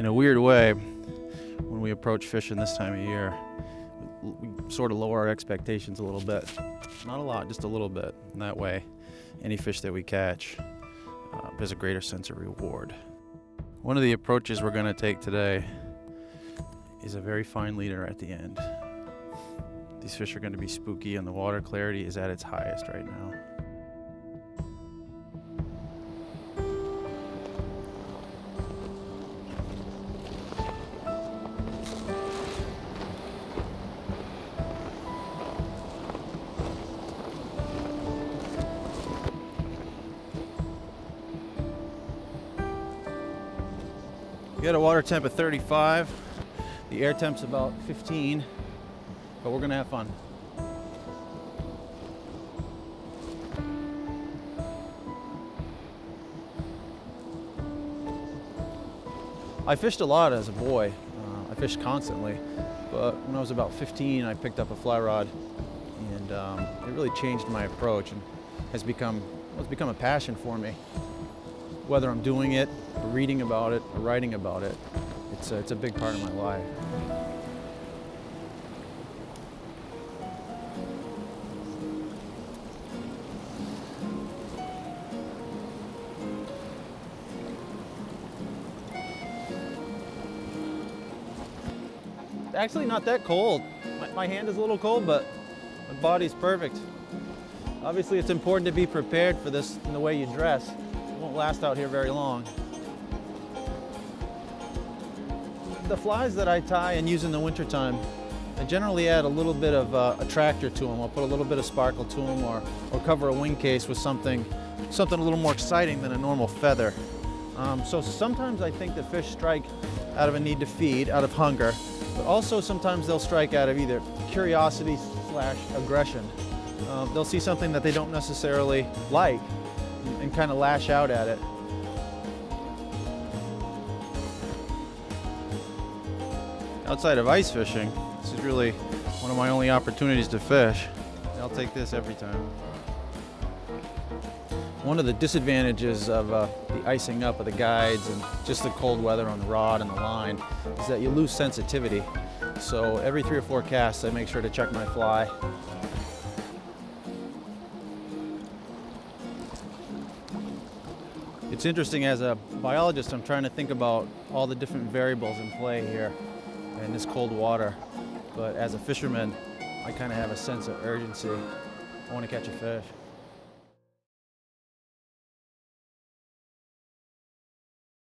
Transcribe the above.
in a weird way, when we approach fishing this time of year, we sort of lower our expectations a little bit. Not a lot, just a little bit. And that way, any fish that we catch, uh, there's a greater sense of reward. One of the approaches we're going to take today is a very fine leader at the end. These fish are going to be spooky, and the water clarity is at its highest right now. We got a water temp of 35. The air temp's about 15, but we're gonna have fun. I fished a lot as a boy. Uh, I fished constantly, but when I was about 15, I picked up a fly rod, and um, it really changed my approach and has become well, it's become a passion for me. Whether I'm doing it, or reading about it, or writing about it, it's a, it's a big part of my life. Actually, not that cold. My, my hand is a little cold, but my body's perfect. Obviously, it's important to be prepared for this in the way you dress. Won't last out here very long. The flies that I tie and use in the wintertime, I generally add a little bit of uh, attractor to them. I'll put a little bit of sparkle to them or, or cover a wing case with something, something a little more exciting than a normal feather. Um, so sometimes I think the fish strike out of a need to feed, out of hunger, but also sometimes they'll strike out of either curiosity slash aggression. Uh, they'll see something that they don't necessarily like and kind of lash out at it. Outside of ice fishing, this is really one of my only opportunities to fish. I'll take this every time. One of the disadvantages of uh, the icing up of the guides and just the cold weather on the rod and the line is that you lose sensitivity. So every three or four casts, I make sure to check my fly. It's interesting as a biologist, I'm trying to think about all the different variables in play here in this cold water. But as a fisherman, I kind of have a sense of urgency. I want to catch a fish.